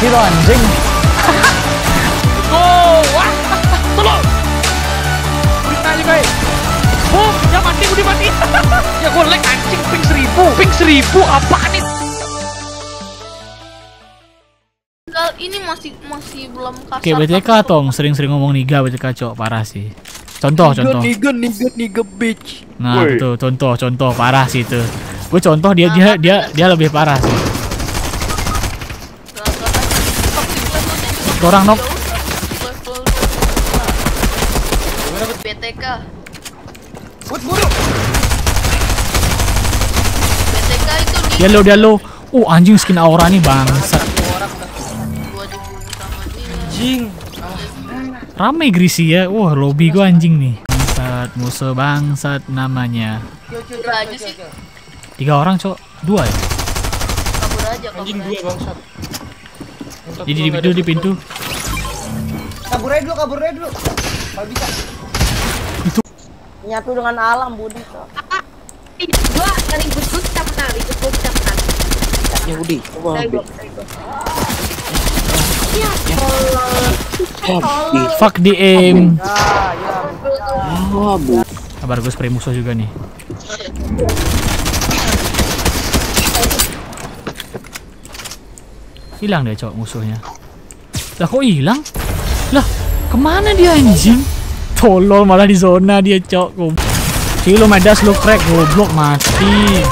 mati lo anjing. Oh, wah, tolong. Aja guys. Oh, yang mati udah mati. ya gue lag anjing ping seribu, ping seribu apaan nih? Ini masih masih belum kasar. Oke, BTK tong sering-sering ngomong niga BTK cok parah sih. Contoh, contoh. Niga, niga, niga, bitch. Nah, itu contoh, contoh parah sih itu. Gue contoh dia dia dia dia lebih parah sih. Satu orang nok. BTK. Buat buru. BTK itu di Dia lo dia lo. Uh anjing skin aura nih bangsat. gua dibunuh sama dia. Jing. Rame Grisi ya. Wah, lobby gua anjing nih. Bangsat, musuh bangsat namanya. Kabur aja sih. Tiga orang, Cok. Dua ya? Kabur aja kabur Anjing dua bangsat. Di, di, di pintu, di pintu. Kabur aja dulu, kabur aja dulu. Kalau bisa. Itu. Nyatu dengan alam, Budi. gua ribut gue kita menang ribut gue kita menang Ya Budi, coba Dari gua, dari gua. ya Allah Fuck di aim. Oh, bu. Kabar gue spray musuh juga nih. Hilang dia cowok musuhnya. Lah kok hilang? Lah ke mana dia anjing? Tolol malah di zona dia cok. Gob- Kilo medas lu crack goblok mati.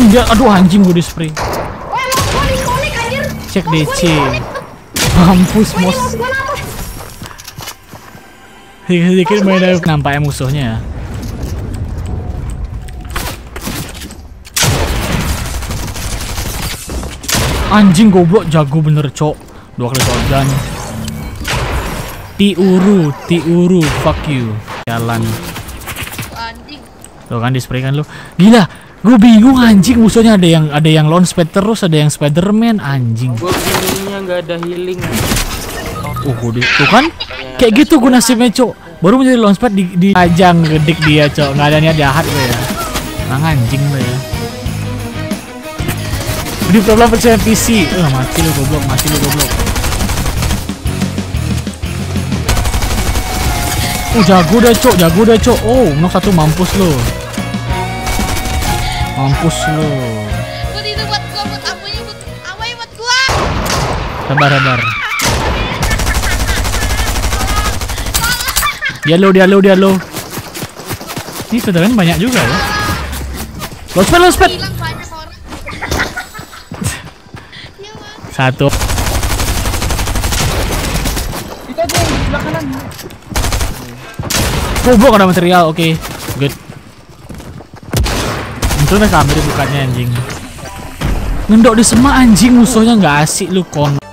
Enggak, aduh anjing gue di spray. Cek DC. Mampus mos. gua apa Sedikit main nampaknya musuhnya ya. Anjing goblok jago bener cok. Dua kali shotgun Tiuru, tiuru, fuck you. Jalan. Anjing. Lo kan di spray kan lo Gila, gue bingung anjing. Musuhnya ada yang ada yang launch pad terus ada yang Spiderman anjing. Gua healingnya nggak ada healing. Uh, udah tuh kan? Kayak gitu gue nasibnya cok. Baru menjadi launchpad di, di ajang gedik dia cok. Nggak ada niat jahat lo ya. Nang anjing lo ya di problem percaya PC eh mati lo goblok mati lo goblok Oh jago dah cok, jago dah cok. Oh, nok satu mampus lo. Mampus lo. Buat itu buat gua buat buat amunya buat gua. Sabar, sabar. Dia lo, dia lo, dia lo. Ini Spiderman banyak juga ya. Lospet, lospet. Hilang banyak orang. Ya, Bang. Satu. Itu aja yang sebelah kanan. Goblok ada material, oke. Good. Itu udah kamera bukannya anjing. Ngendok di semak anjing musuhnya nggak asik lu kon.